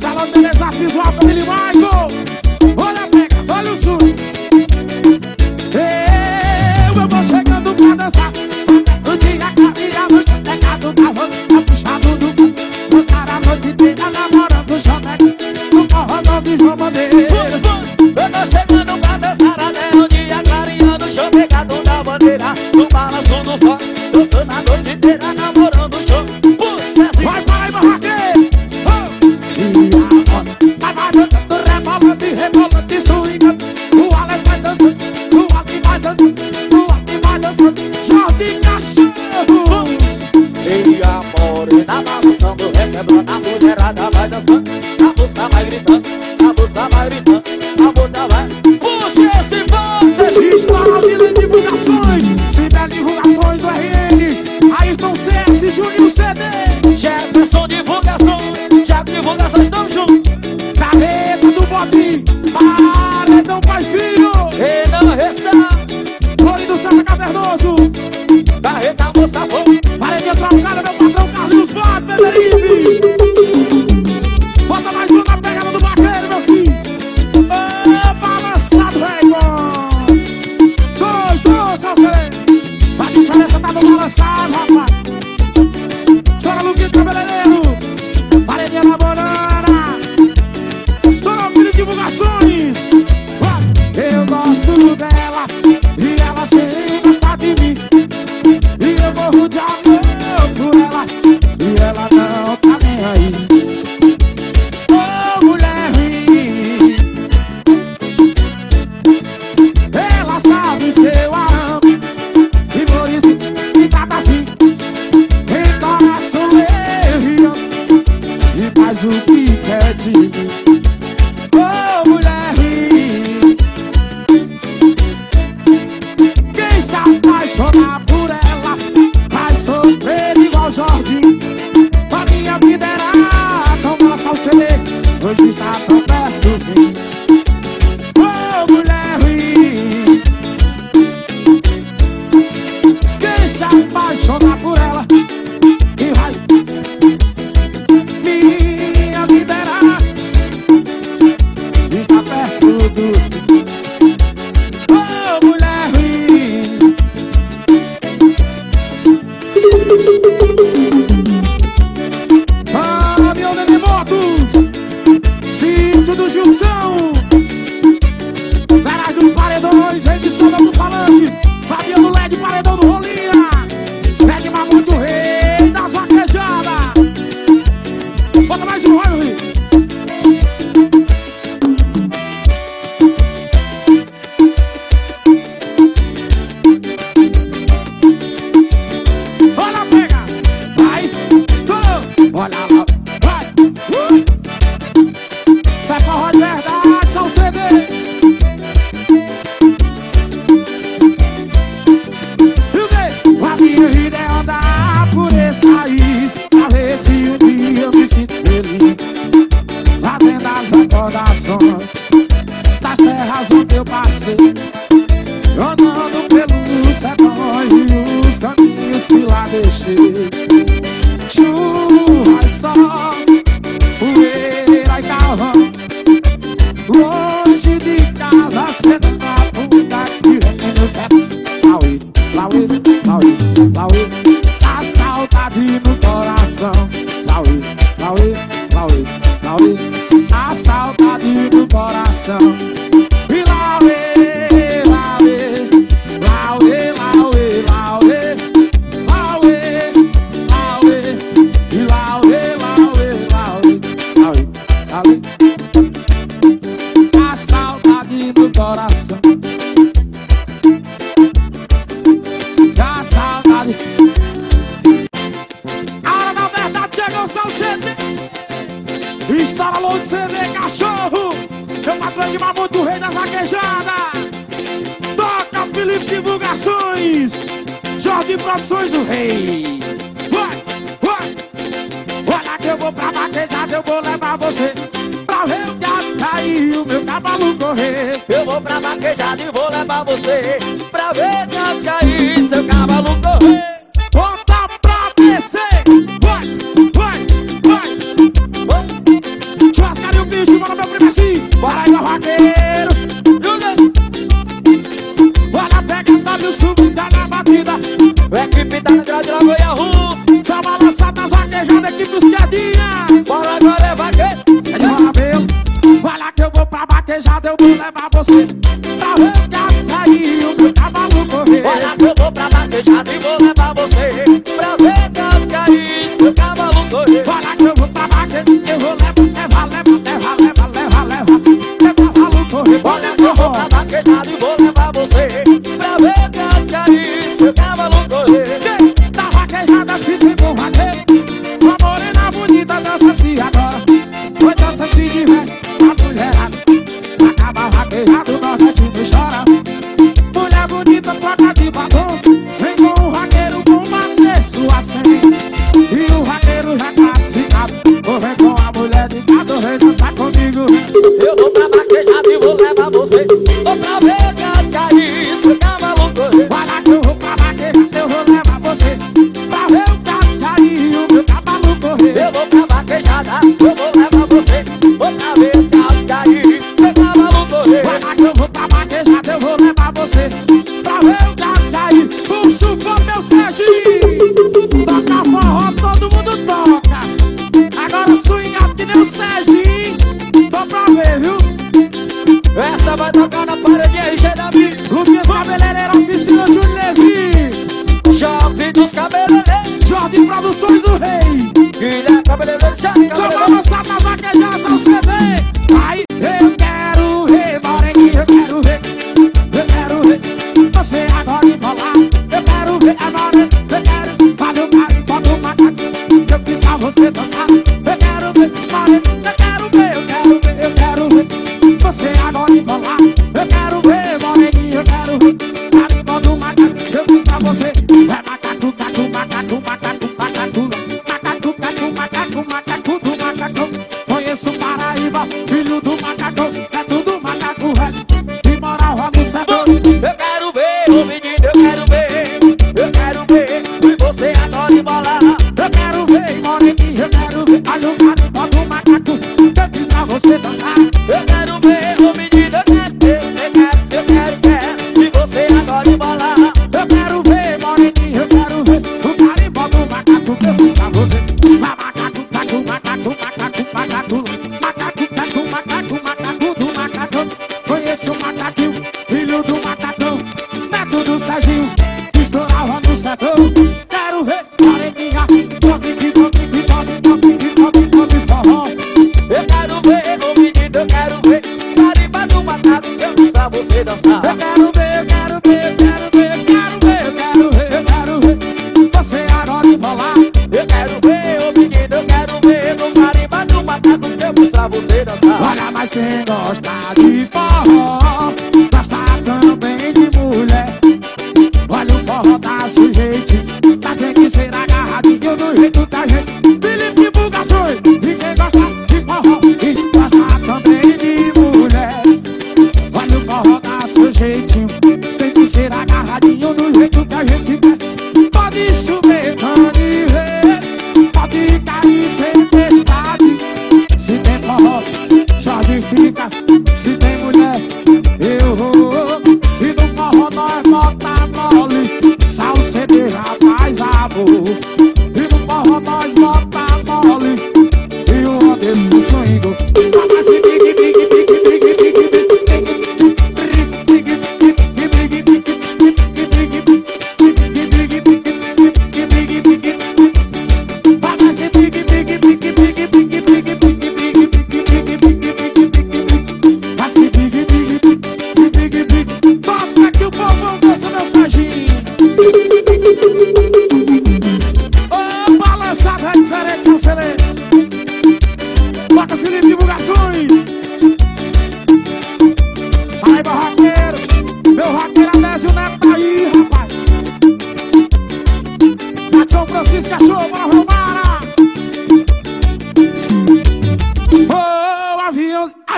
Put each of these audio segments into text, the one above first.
Salão de desafios, o alto Billy Sítio do Gilson você. fechado e vou. Pra você dançar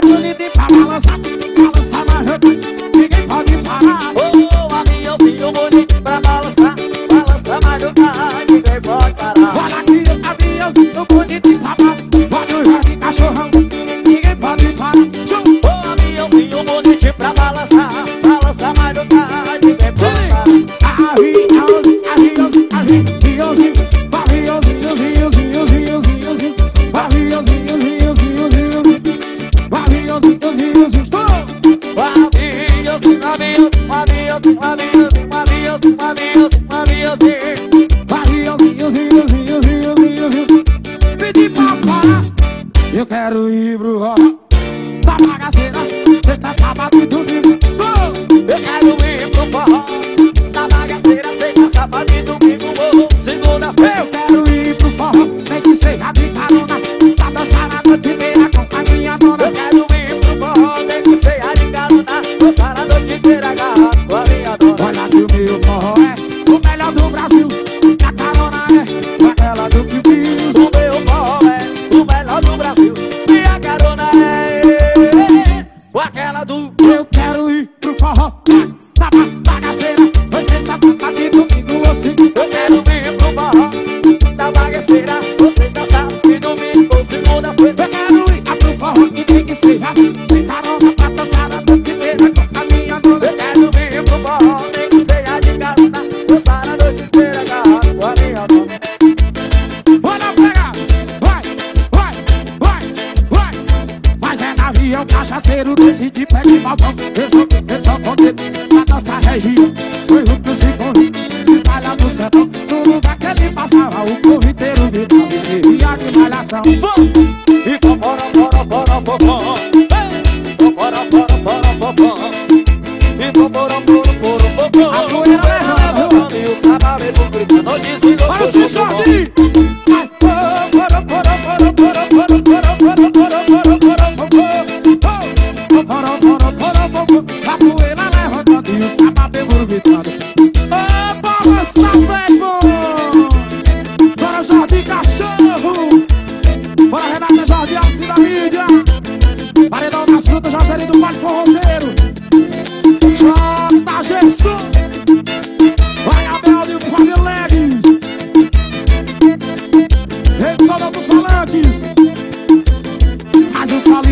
barulho de pra balançar.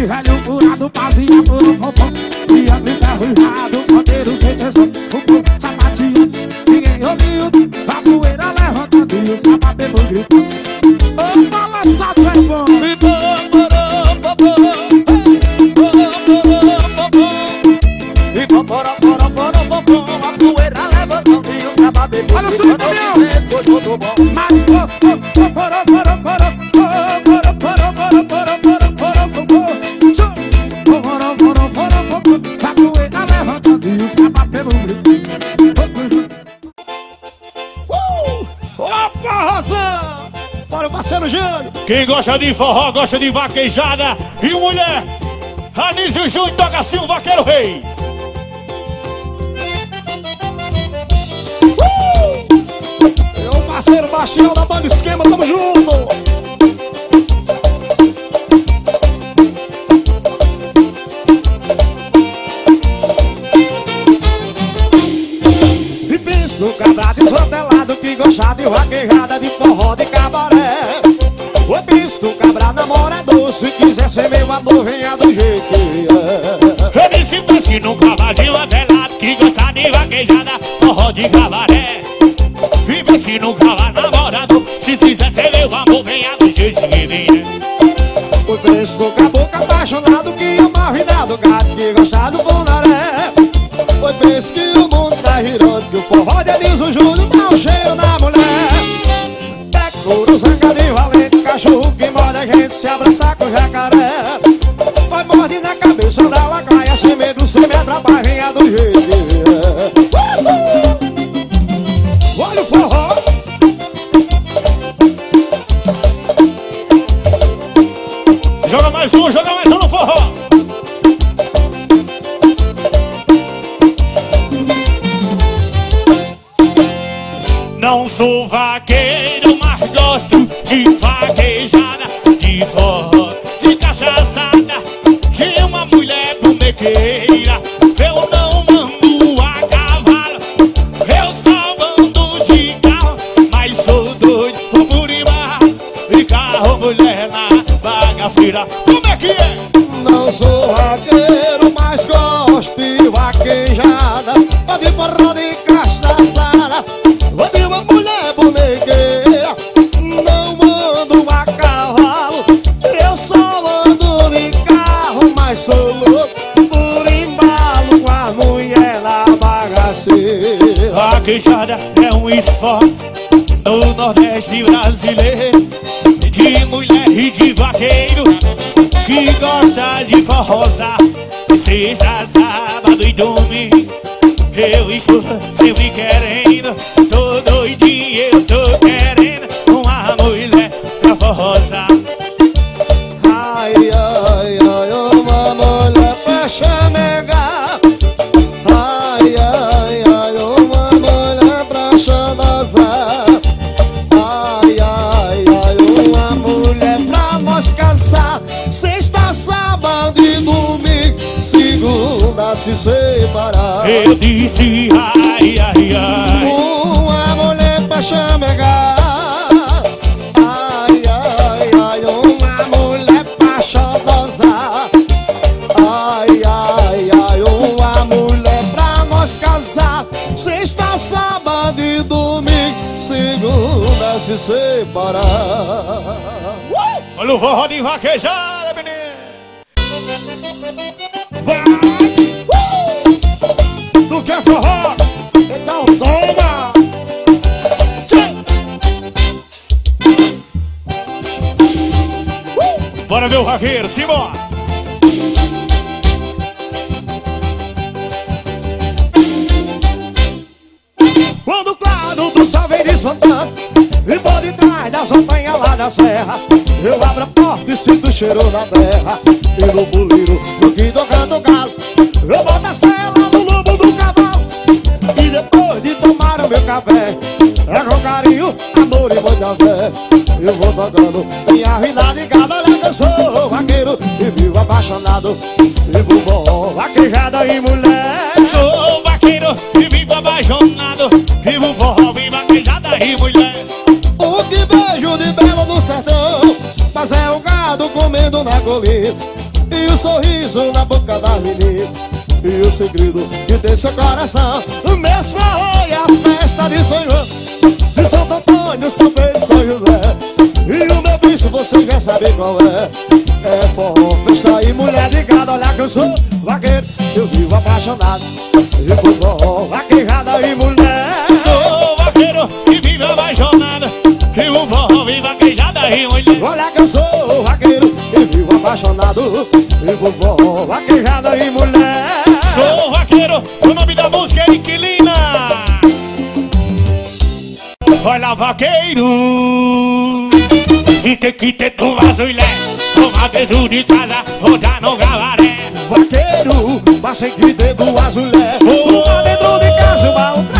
velho curado, baseado no pompom Piano enferrujado, pandeiro sem tensão O povo sapateando, ninguém ouviu. A poeira levantando e o sapateiro gritando gosta de forró, gosta de vaquejada e mulher. Anísio Júnior toca assim o vaqueiro rei. Uh! Meu parceiro Bastião da banda Esquema, tamo junto. E penso no cabra desmantelado que gosta de vaquejada, de forró, de cabaré. Se quiser ser meu amor, venha do jeito que é Eu disse pense num cavadinho avelado Que gosta de vaquejada, forró de cabaré. E pense num cavalo namorador Se quiser ser meu amor, venha do jeito que vem O preço do caboclo apaixonado Que ama a vida do gato Que gosta do bonaré Foi penso que o mundo tá girando Que o forró de Eliso Júnior Dá um cheiro na mulher. Pega couro zangado valente cachorro que morde a gente se abraçar com jacaré. Vai morde na cabeça da lacraia Sem medo, sem me atrapalhar, venha do jeito Olha o forró. Joga mais um, joga mais um no forró. Não sou vaqueiro, balada é um esporte no Nordeste brasileiro De mulher e de vaqueiro que gosta de forrosar Sexta, sábado e domingo Eu estou sempre querendo Tô doidinho, eu tô separar Olha o forró de vaquejada, menino Vai! Uh! Tu quer forró? Então toma! Tchê! Bora ver o vaqueiro, simbora serra. Eu abro a porta e sinto o cheiro da terra E no buleiro, no que tocando galo. Eu boto a cela no lombo do cavalo. E depois de tomar o meu café É com carinho, amor e muita fé Eu vou tocando minha vida de cada Olha que eu sou vaqueiro. E vivo apaixonado segredo que tem seu coração. Meus forró e as festas de São João. De Santo Antônio, São Pedro e São José. E o meu bicho você já sabe qual é. É forró, festa e mulher de gado Olha que eu sou vaqueiro, eu vivo apaixonado Vivo forró, Vaquejada e mulher. Sou vaqueiro e vivo apaixonado. Vivo forró, vivo vaquejada e mulher. Olha que eu sou vaqueiro e vivo apaixonado. Vivo forró, Vaquejada e mulher E tem que ter duas mulheres Uma dentro de casa, outra no gabaré Vaqueiro, mas sem que dedo azulé. Uma dentro de casa, uma outra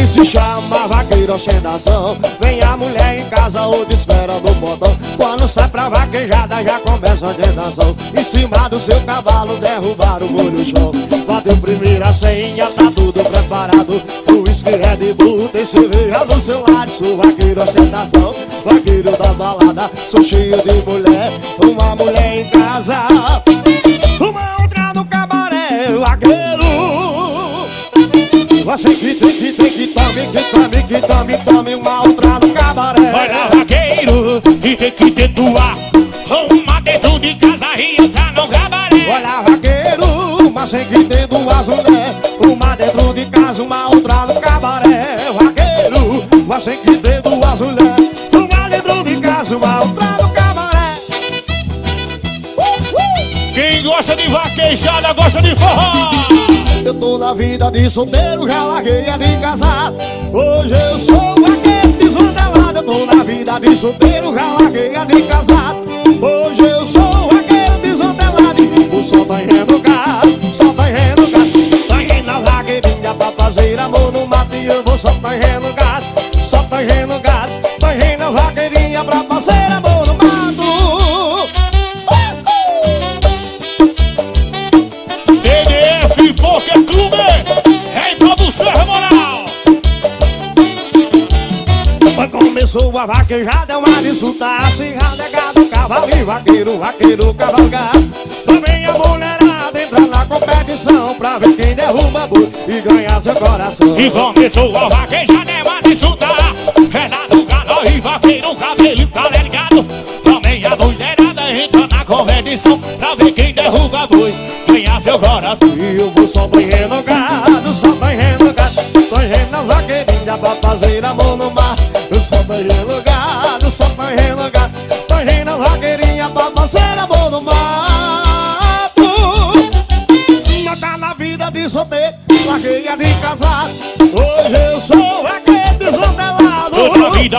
que se chama vaqueiro ostentação Vem a mulher em casa ou te espera no portão Quando sai pra vaquejada já começa a tentação Em cima do seu cavalo derrubar o no chão Bateu primeira senha, tá tudo preparado. O uísque Red Bull tem cerveja do seu lado Sou vaqueiro ostentação, vaqueiro da balada Sou cheio de mulher, uma mulher em casa Você que tem que tem que tome, que tome, que tome, tome uma outra no cabaré Olha vaqueiro E tem que ter duas Uma dentro de casa e outra no gabaré Olha vaqueiro, mas sem que tem duas mulher Uma dentro de casa, uma outra no cabaré Vaqueiro, mas sem que tem duas mulher Uma dentro de casa, uma outra no cabaré Quem gosta de vaquejada gosta de forró Eu tô na vida de solteiro, já larguei de casado Hoje eu sou vaqueiro desondelado Eu tô na vida de solteiro, já larguei de casado Hoje eu sou vaqueiro desondelado E o sol tá enrendo sol tá enrendo o gado Tá enrendo na vaqueirinha pra fazer amor no mato E eu vou só tá enrendo É em produção moral Vai começar sou a vaquejada, é uma disputa acirrada, é gado, cavalo e vaqueiro, vaqueiro, cavalgado. Também a mulherada entra na competição pra ver quem derruba boi e ganhar seu coração. E começou a vaquejada, é uma disputa Renato Galo e vaqueiro, cabelo tá ligado Também a mulherada entra na competição Pra ver quem derruba boi, ganhar seu coração. E eu vou só banhando gado, só banhando gado. Banhando as vaqueirinhas pra fazer amor no mar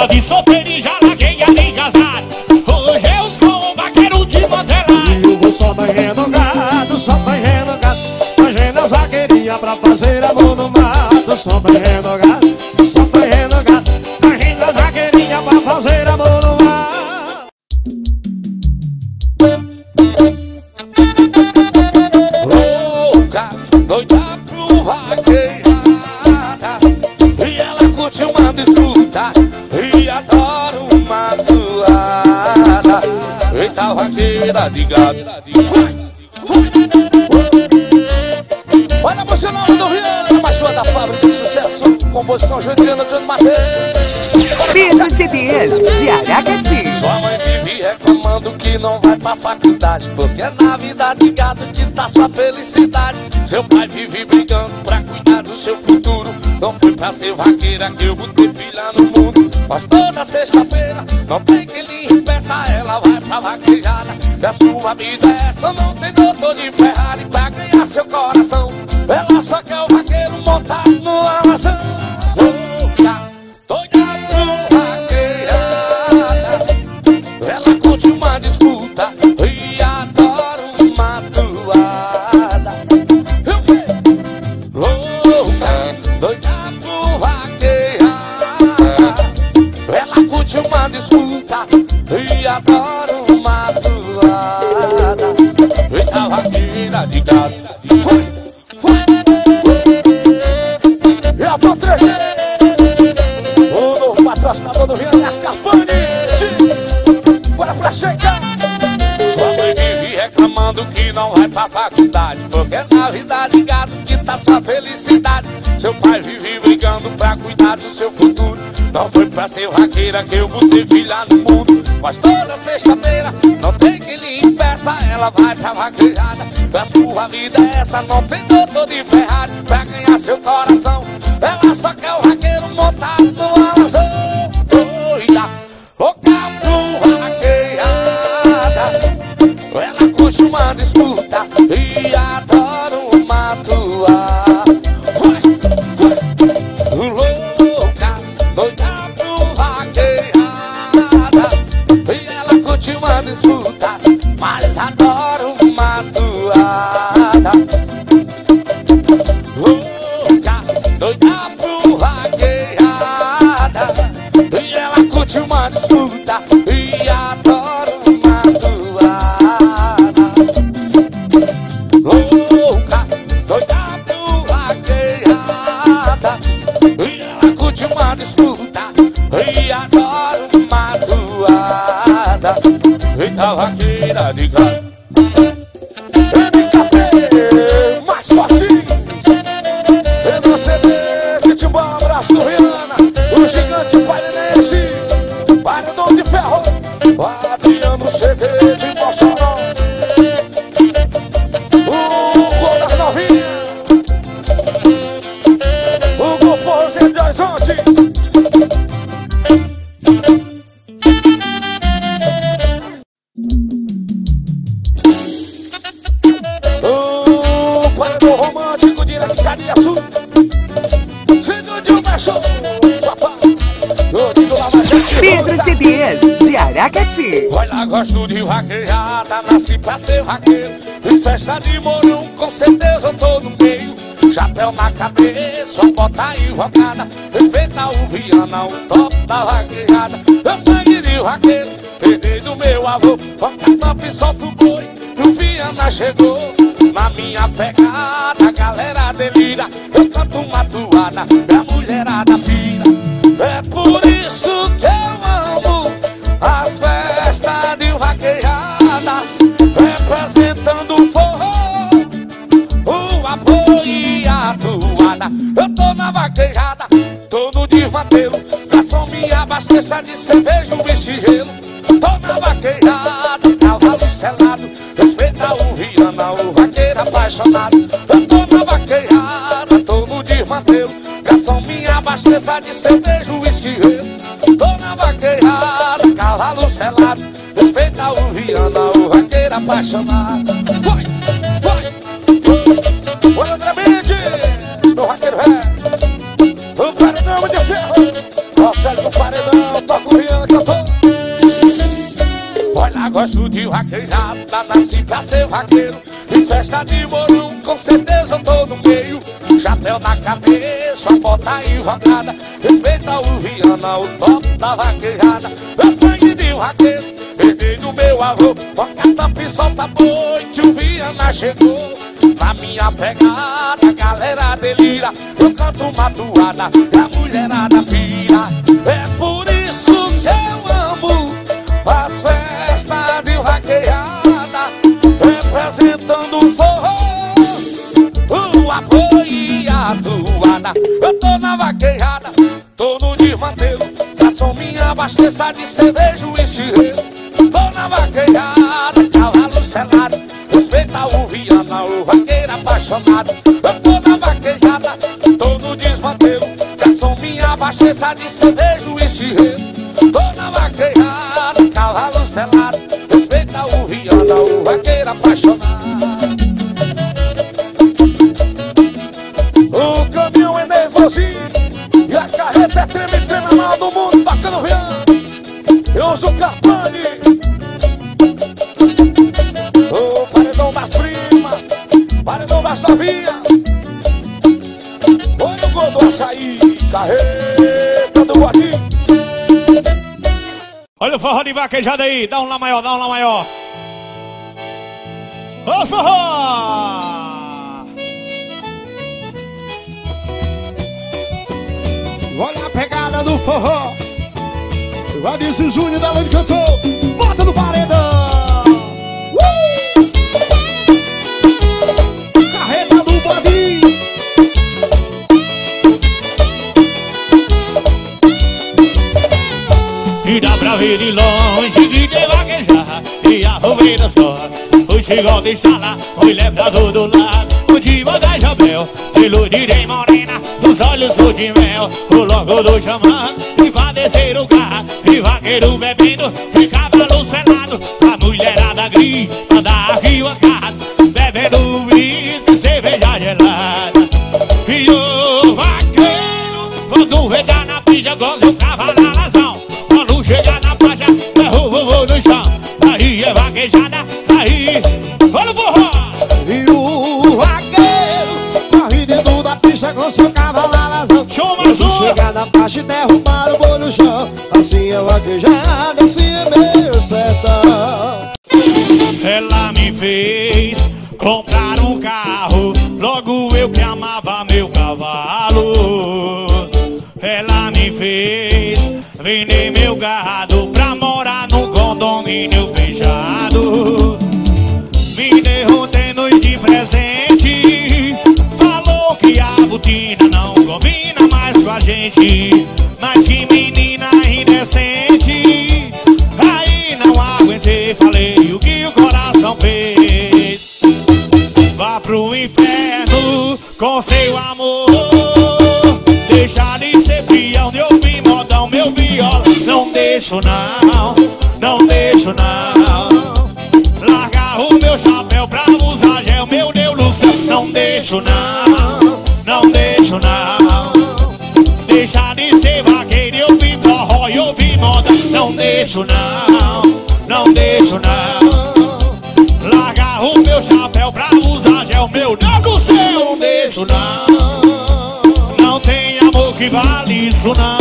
Vida de solteiro e já larguei a casado Hoje eu sou um vaqueiro de mantelado E eu vou só banhando gado, só banhando gado Banhando as vaqueirinhas pra fazer amor no mato Só banhando gado, faculdade Porque é na vida de gado que tá sua felicidade. Seu pai vive brigando pra cuidar do seu futuro. Não foi pra ser vaqueira que eu botei filha no mundo. Mas toda sexta-feira não tem que lhe impeça Ela vai pra vaquejada. Que a sua vida é essa Não tem doutor de Ferrari pra ganhar seu coração. Ela só quer o vaqueiro montado no alazão Porque é na vida de gado tá sua felicidade. Seu pai vive brigando pra cuidar do seu futuro. Não foi pra ser vaqueira que eu botei filha no mundo. Mas toda sexta-feira não tem que lhe impeça Ela vai pra vaquejada A sua vida é essa, não tem doutor de Ferrari Pra ganhar seu coração Ela só quer o vaqueiro montado disputa, mas adora uma toada Em festa de morum, com certeza eu tô no meio. Chapéu na cabeça, uma bota invocada. Respeita o Viana, o top da vaquejada. Eu sangue de vaqueiro, herdei do meu avô. Toca top e solta o boi, o Viana chegou. Na minha pegada, galera delira. Eu canto uma toada, e a mulherada pira. É por eu tô na vaquejada, tô no desmateiro. Garçom me abasteça de cerveja, um bichirreiro. Tô na vaquejada, cavalo selado, respeita o Riana, o vaqueiro apaixonado. Eu tô na vaquejada, tô no desmateiro. Garçom me abasteça de cerveja, um bichirreiro. Tô na vaquejada, cavalo selado, respeita o Riana, o vaqueiro apaixonado. Foi! Consegue o paredão, toca o Rihanna cantou Olha, gosto de vaquejada Nasci pra ser vaqueiro. Em festa de morum, com certeza eu tô no meio. Chapéu na cabeça, bota invocada Respeita o Viana, o top da vaquejada. É sangue de vaqueiro, herdei do meu avô. Toca tampa e solta boi que o Viana chegou. Na minha pegada, a galera delira. Eu canto uma toada a mulherada pira É por isso que eu amo As festas de vaqueada Representando o forró O apoio e a toada Eu tô na vaqueada, tô no desmantelo Garçom minha abasteça de cerveja e estileiro Tô na vaqueada, cavalo selado Respeita o Viana, o vaqueiro apaixonado abasteça de cerveja e estileiro Tô na vaquejada, cavalo selado Respeita o Viana, o vaqueiro apaixonado. O caminhão é nervosinho E a carreta é treme, treme mal do mundo Tocando Viana Eu uso Carpani O paredão das primas Paredão das novinhas. Olha o gol do açaí Carreta do botinho Olha o forró de vaquejada aí, dá um lá maior, dá um lá maior. Os forró! Olha a pegada do forró O Alice Júnior da Lei cantou Bota no paredão A roveira só. O xigol de lá O lembrador do lado. O de da Jabel Pelo direi morena. Os olhos cor de mel O logo do xamã. E padecer o carro E vaqueiro bebendo E cavalo selado A mulherada grita da pista com seu cavalo na razão Show Mazur chegar na parte derrubar o boi no chão. Assim é vaquejada, assim é meu sertão. Ela me fez comprar um carro. Logo eu que amava meu cavalo. Ela me fez vender meu gado Pra morar num condomínio fechado. Me derrotando de presente. Falou que a botina não combina mais com a gente. Mas que menina indecente. Aí não aguentei, falei o que o coração fez. Vá pro inferno com seu amor. Deixa de ser fiel, meu ouvir modão, meu viola. Não deixo não, não deixo não deixo não, não deixo não Largar o meu chapéu pra usar gel, meu Deus do céu Não deixo não, não tem amor que vale isso não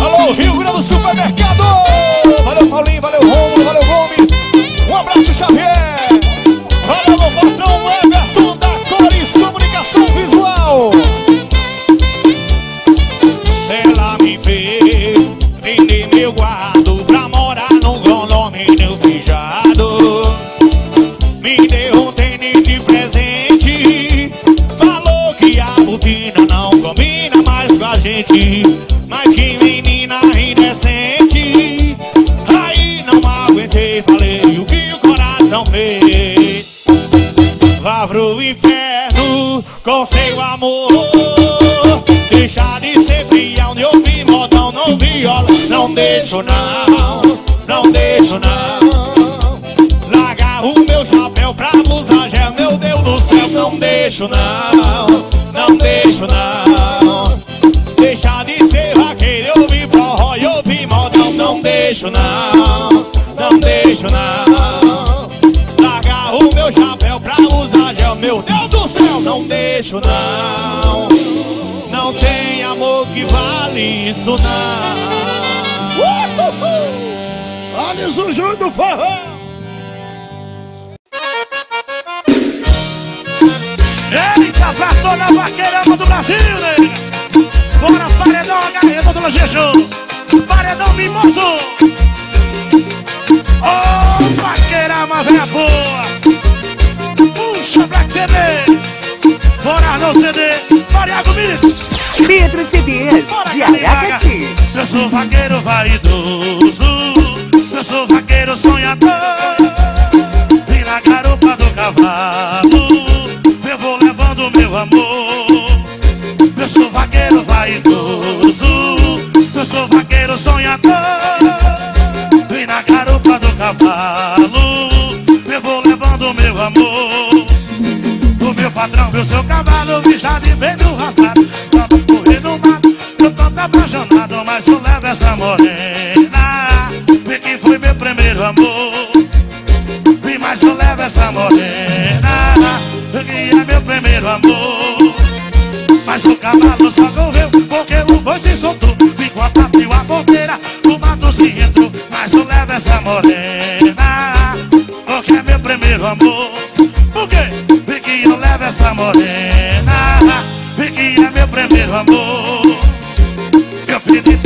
Alô, Rio Grande do Supermercado! Valeu, Paulinho, valeu, Romulo, valeu, Gomes! Um abraço, Xavier! Valeu, meu patrão Everton gente Mas que menina indecente. Aí não aguentei, falei o que o coração fez. Vá pro inferno com seu amor. Deixa de ser fiel, nem ouvir modão, não viola. Não deixo não, não deixo não. Largar o meu chapéu pra usar gel, meu Deus do céu. Não deixo não, não deixo não. Deixo não, não deixo não Largar o meu chapéu pra usar gel, meu Deus do céu Não deixo não, não tem amor que vale isso não Olha o Júnior do forró. Eita, pra toda a vaqueirama do Brasil, né? Bora, paredão, a garreta do Lajejô. Paredão mimoso. Ô, oh, vaqueirama, velha boa. Puxa, Black CD. Bora no CD. Bora, Iago Mix. Pedro CDs de Aracati. Eu sou vaqueiro vaidoso. Eu sou vaqueiro sonhador. Cavalo Vista de peito rasgado Tava correr no mato. Eu tô apaixonado Mas eu levo essa morena. Vê que foi meu primeiro amor. E mais eu levo essa morena. Que é meu primeiro amor. Mas o cavalo só correu Porque o boi se soltou. Enquanto abriu a porteira O mato se entrou. Mas eu levo essa morena Porque é meu primeiro amor. Por quê? Vê que eu levo essa morena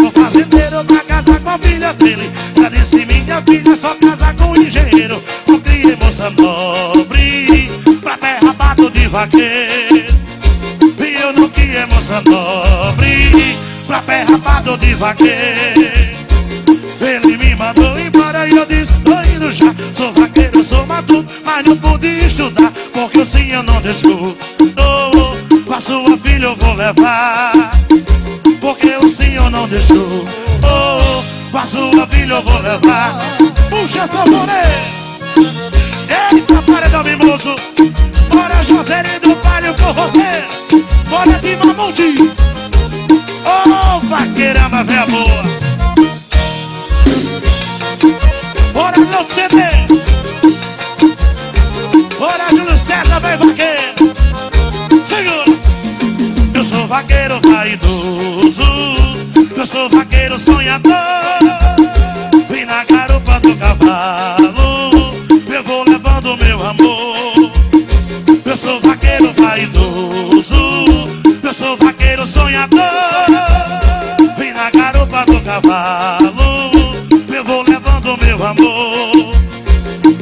Eu pro fazendeiro pra casar com a filha dele. Já disse minha filha só casa com engenheiro Eu criei moça nobre Pra terra bato de vaqueiro. E eu não criei moça nobre Pra terra bato de vaqueiro. Ele me mandou embora e eu disse, tô indo já Sou vaqueiro, sou matuto, mas não pude estudar Porque o senhor não deixou oh, Com a sua filha eu vou levar senhor não deixou. Oh, Com a sua filha eu vou levar. Puxa essa Eita, paredão mimoso. Bora Josério do Palio com você Bora de mamute. Oh, vaqueirama, véia boa. Bora não CD Bora Júlio César, vem vaqueiro vaqueiro vaidoso Eu sou vaqueiro sonhador. Vim na garupa do cavalo. Eu vou levando meu amor. Eu sou vaqueiro vaidoso Eu sou vaqueiro sonhador. Vim na garupa do cavalo. Eu vou levando meu amor.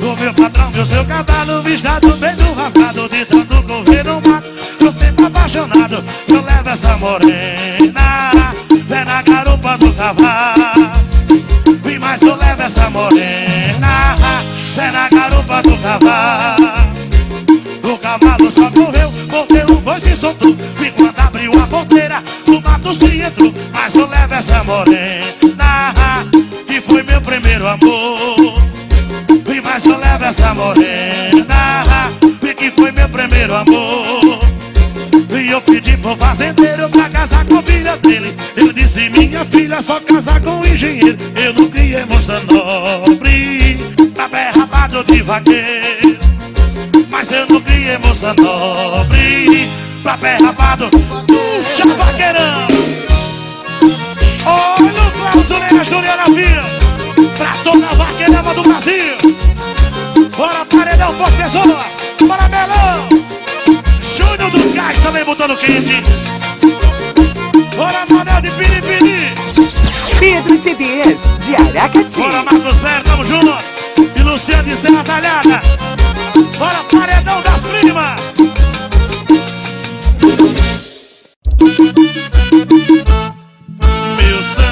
O meu patrão viu seu cavalo Vistado bem do rasgado De tanto correr no mato apaixonado Eu levo essa morena. Pé na garupa do cavalo E mais eu levo essa morena. Pé na garupa do cavalo o cavalo só correu porque o boi se soltou. E quando abriu a porteira, o mato se entrou Mas eu levo essa morena. Que foi meu primeiro amor E mais eu levo essa morena. Que foi meu primeiro amor eu pedi pro fazendeiro pra casar com a filha dele. Ele disse, minha filha, só casar com um engenheiro. Eu não criei moça nobre Pra pé rapado de vaqueiro. Mas eu não criei moça nobre Pra pé rapado Puxa vaqueirão. Olha o Cláudio Leia Juliana Vila Pra toda a vaqueirama do Brasil. Bora paredão por pessoa Bora melão Júnior do Gás também botando quente. Bora Manel de Piripiri Pedro CDs de Aracati. Bora Marcos Velho, tamo junto. E Luciano de Serra Talhada. Bora paredão das primas Meu sangue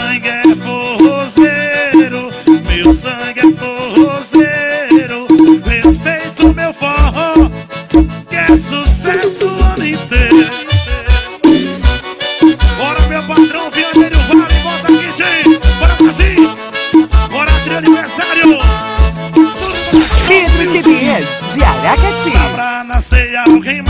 okay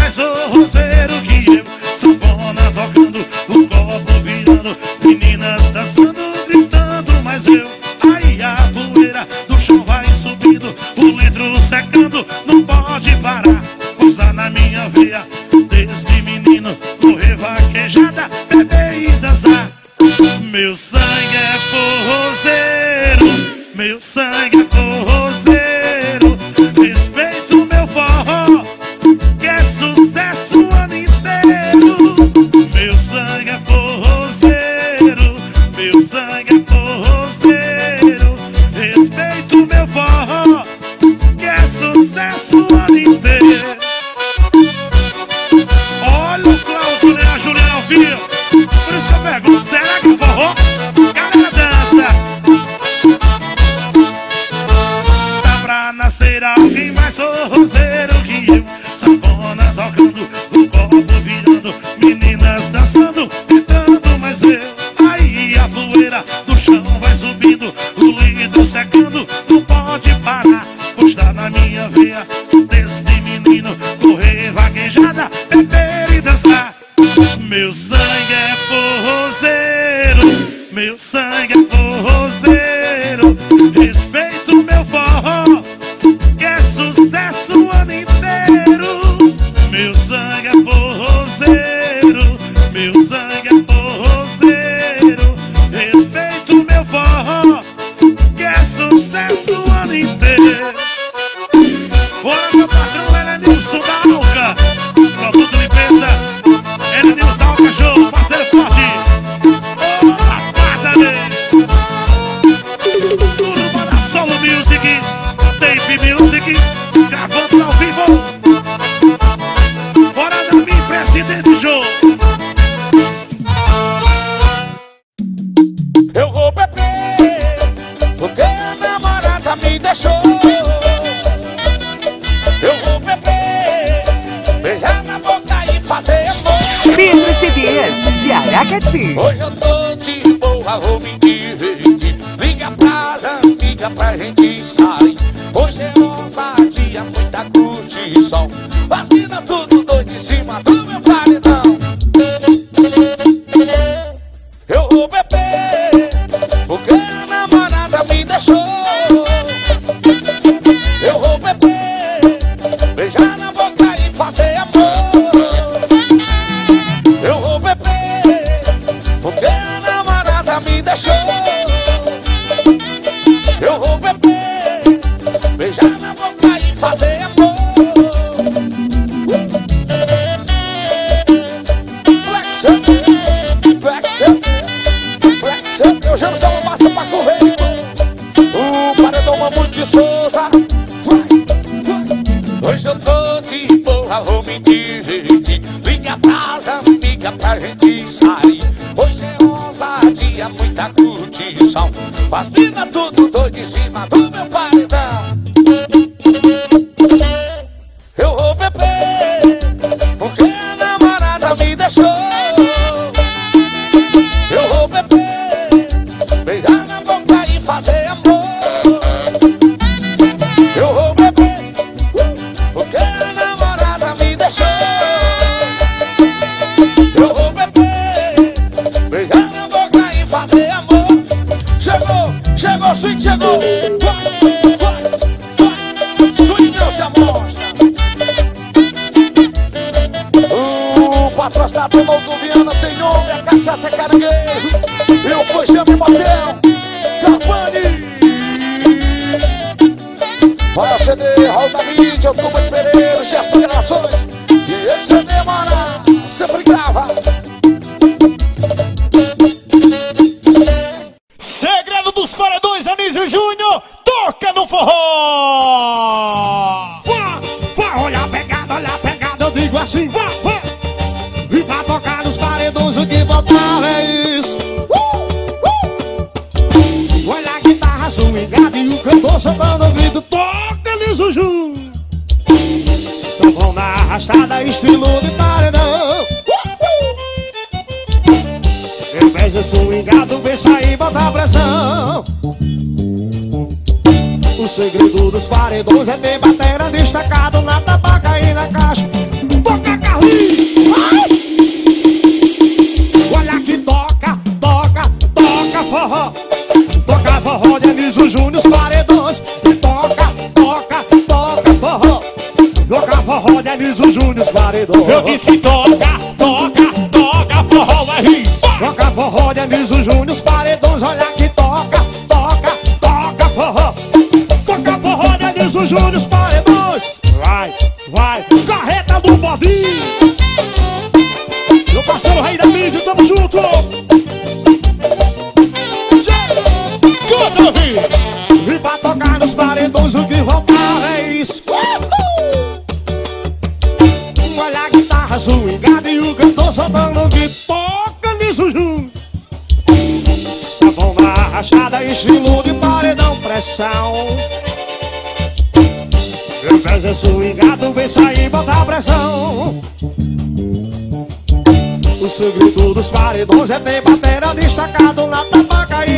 Menina, tudo. Paulo da mídia, o Cuba Pereira, Gerson Gravações e esse é demora, sempre dos paredões é tem batera destacado na tabaca e na caixa. Toca Carlinhos! Olha que toca, toca, toca forró. Toca forró de Eliso Júnior, os paredões. E toca, toca, toca forró. Toca forró de Eliso Júnior, os paredões. Eu disse toca. juros sem botar pressão. O segredo dos paredões é ter batera destacado na tabaca e